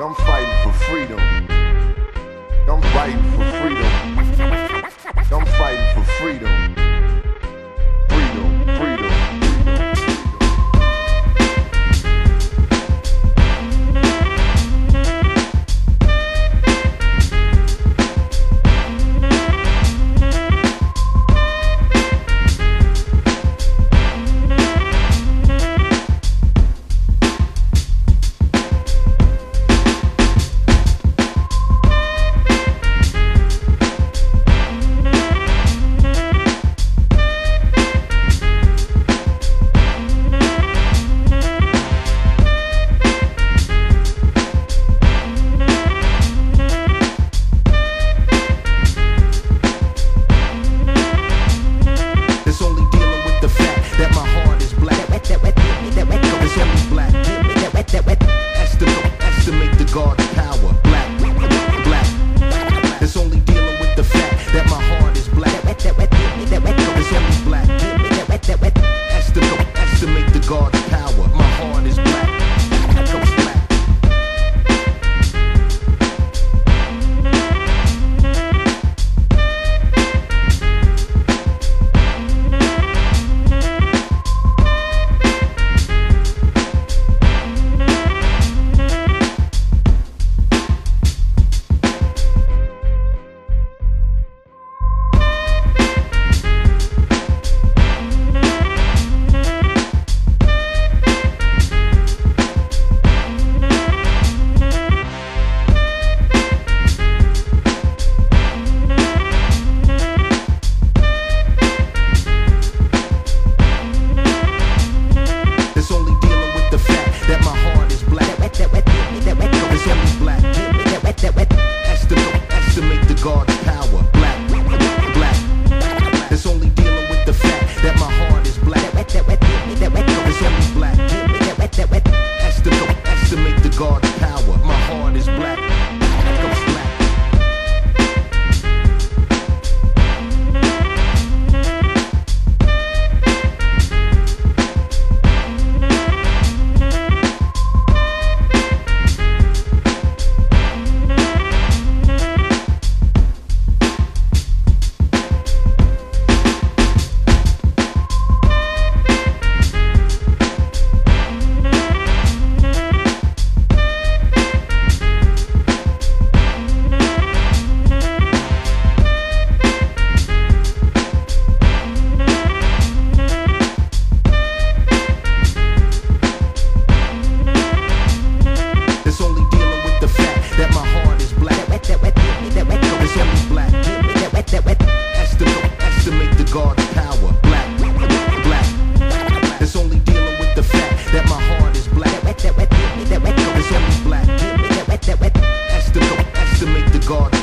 I'm fighting for freedom. I'm fighting for freedom. the fact that my heart is black. It's only black. Estimate, estimate the God's power. Black, black. It's only dealing with the fact that my heart is black. It's only black. Estimate, estimate the God's